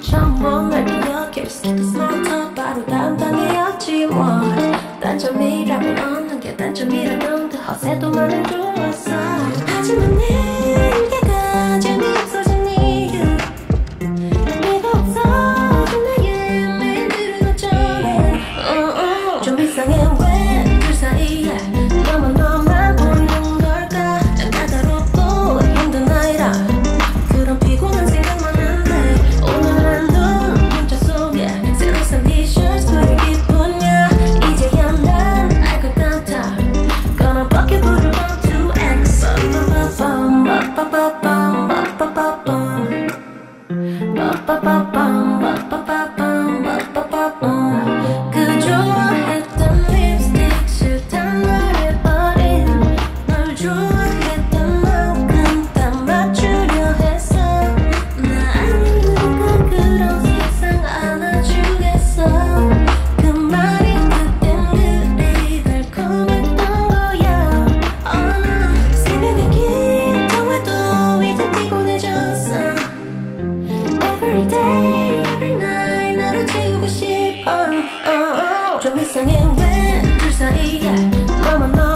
처음 날 기억해 Skip small 바로 다음 단계였지 What 단점이라고 없는 게 단점이라는 그 허세도 말해줘 세상에 웬 불사이야 너만 너